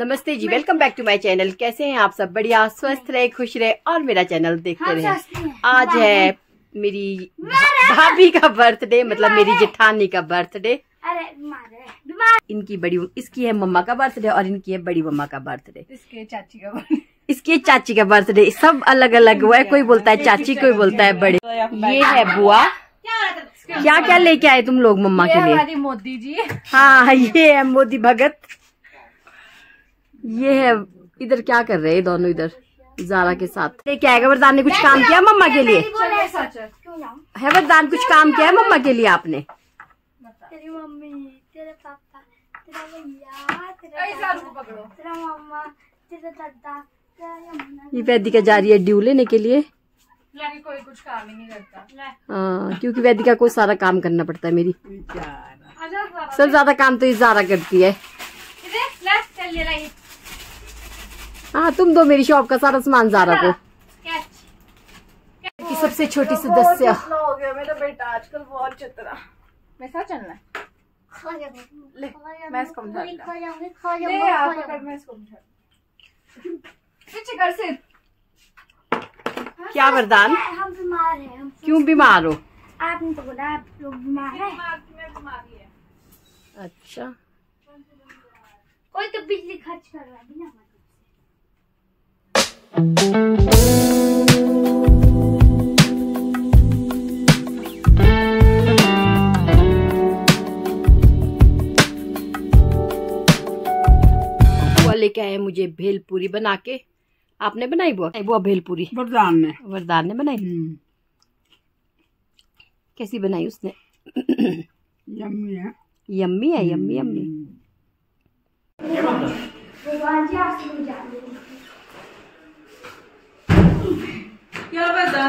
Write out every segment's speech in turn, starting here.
नमस्ते जी welcome back to my channel कैसे हैं आप सब? बढ़िया स्वस्थ रहे खुश रहे और मेरा चैनल देखते रहे। आज है मेरी भाभी का बर्थडे मतलब मेरी जेठानी का बर्थडे इनकी बड़ी इसकी है मम्मा का बर्थडे और इनकी है बड़ी मम्मा का बर्थडे इसके चाची का बर्थडे इसकी चाची का बर्थडे सब अलग अलग हुआ है कोई बोलता है चाची कोई बोलता है बड़े। ये है बुआ। क्या क्या लेके आए तुम लोग मम्मा के लिए? मोदी जी। हाँ ये है मोदी भगत। ये है इधर क्या कर रहे हैं दोनों इधर? जारा के साथ। लेके आएगा वरदान ने कुछ काम किया मम्मा के लिए? क्यों है वरदान कुछ काम किया है मम्मा के लिए आपने? तेरी मम्मी तेरे पापा तेरा भैया तेरा ऐसा दादा, रुको पकड़ो। तेरा मम्मा तेरा दादा तेरा यमुना। ये वैदिका जा रही है ड्यू लेने के लिए। लड़की कोई कुछ काम ही नहीं करता। हाँ क्योंकि वैदिका को सारा काम करना पड़ता है मेरी। सब ज़्यादा काम तो ये जारा करती है इधर ले चल ले रही हाँ तुम दो मेरी शॉप का सारा सामान जारा को। की सबसे छोटी सदस्य हो गया मेरा बेटा आजकल बहुत चित्रा। मेरे साथ चलना है? ले, मैं इसको समझा खा जाऊँगी खा ले आप पकड़ मैं इसको बिठा पीछे कर से क्या वरदान? हम बीमार हैं हम क्यों बीमार हो? आपने तो बोला आप लोग बीमार हैं। है अच्छा। कोई तो बिजली खर्च कर रहा है बुआ लेके आए मुझे भेलपूरी बना के। आपने बनाई बुआ? बुआ भेलपूरी। वरदान ने। वरदान ने बनाई? हम्म, कैसी बनाई उसने? यम्मी है। यम्मी है यम्मी यम्मी। भगवान जी आपसे जा रही यार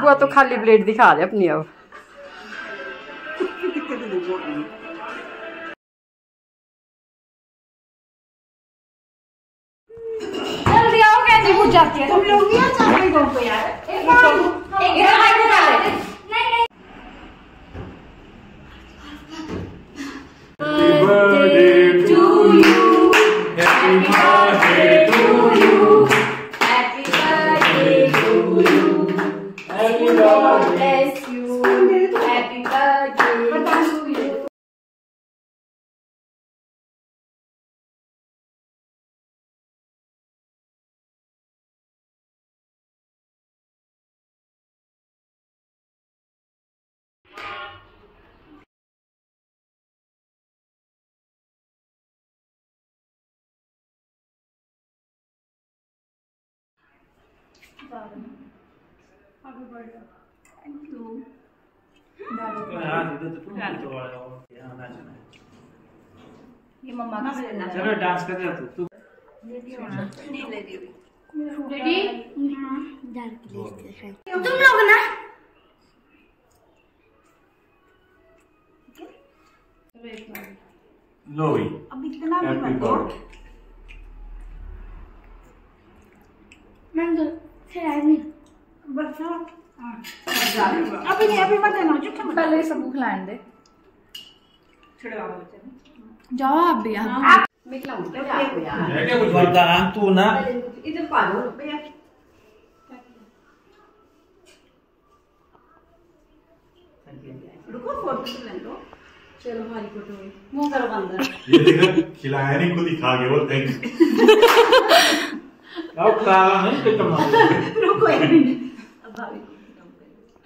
बुआ तो खाली प्लेट दिखा रहे अपनी अब। जल्दी आओ कैंडी बुझ जाती है। तुम लोग भी को यार। एक एक एक हाथ उठा ले हाँ, इधर तो तुम तो आ जाओ। यहाँ नाचना है। ये मम्मा का लेना चलो डांस कर रहे तू। रेडी तुम लोग ना। लो भाई हैप्पी बर्थडे मैं तो फिर आई नहीं अभी नहीं अभी मत देना मत पहले सबको खिलाने दे जाओ आप भी यहाँ मैं खिलाऊँगी पहले आपको यार कुछ वरदान तू ना इधर पा लो भैया रुको फ़ोटो ले लो चलो हमारी फ़ोटो मुँह करो अंदर ये देखा खिलाया नहीं खुद ही खा गए वो थैंक अब काला नहीं तो कमा रुको एक मिनट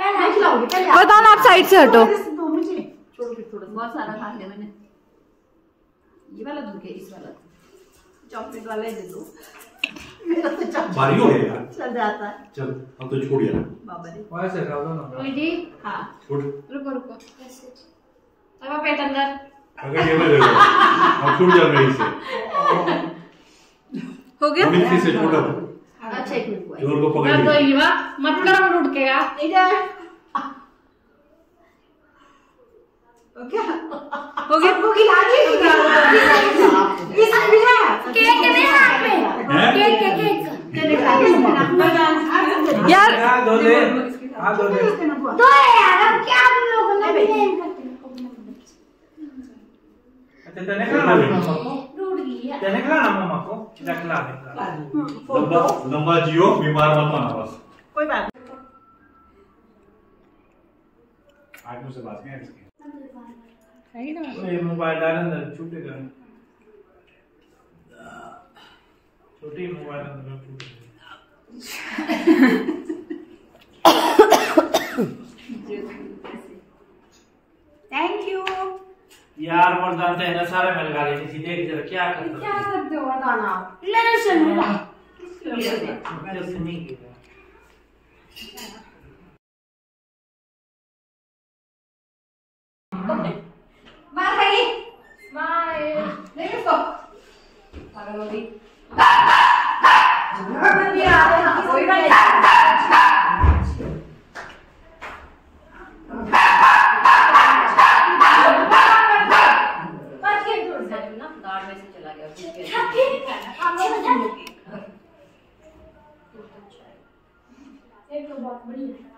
पहले खिलाऊँगी पहले आप। वरदान आप साइड से हटो दो मुझे छोड़ो थोड़ा बहुत सारा खा लिया मैंने ये वाला दूध है इस वाला चॉकलेट वाला ही दे दो मेरा तो चल भारी हो गया चल जाता है चल अब तो छोड़ यार बाबा रे वैसे खा दो ना जी छोड़ रुको रुको अब पेट अंदर अगर ये मैं अब छूट जा मेरी से हो गया? मम्मी से छोटा। अच्छा एक मिनट हुआ ज़ोर को पकड़ कर दो ली ये बात मत करो उठ के यार। इधर। क्या हो गया? सबको खिला दी इस बिना केक के दे हाथ में। हैं? केक के केक। यार हाँ दो दे हाँ दो दे दो यार अब क्या आप लोगों ने भी नहीं करते अच्छा तेने खिलाना मम्मा को टूट गई है तेने खिलाना मम्मा को खिला दे। लंबा लंबा जियो बीमार मत होना बस कोई बात आज मुझसे बात नहीं है इसकी ये मोबाइल डाल अंदर छूटेगा छोटी मोबाइल अंदर छूटेगा थैंक यू यार वरदान तो है ना सारे मिल गा रहे थे देख जरा क्या करता क्या करते हो बताना। आप ले लो सुन लो सुन नहीं किया मार खाएगी स्माइल देखो इसको पागल हो गई ये आ रहे हैं कोई नहीं बस के दूर से ना दाढ़ में से चला गया छक्के हमें बता एक तो बहुत बड़ी है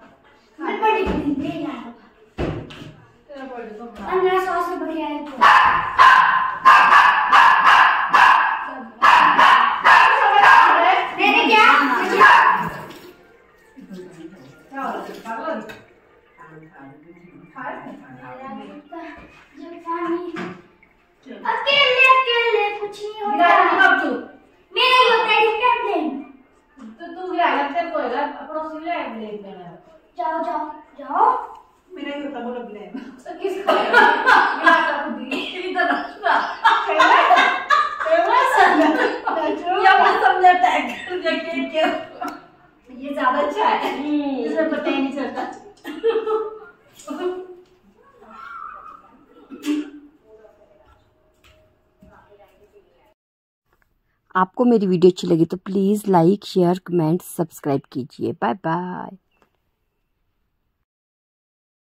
मैं बड़ी बड़ी दे यार तेरा बर्थडे तो बड़ा अंदर सौ से बढ़िया है तो। मैंने क्या? अकेले अकेले कुछ नहीं नहीं होता अब तू। मेरे ही होता है डिफरेंट तो तू गिरा को है पड़ोसी ले ले देना जाओ जाओ जाओ। मेरा ही होता बोलो ब्लेम तो किसको गिरा कर दी इधर रखना फ़ेमस? फ़ेमस? या मैं समझा टैग कर दिया केक के ये ज़्यादा अच्छा है। इसमें पता ही नहीं चलता। आपको मेरी वीडियो अच्छी लगी तो please like share comment subscribe कीजिए। Bye bye.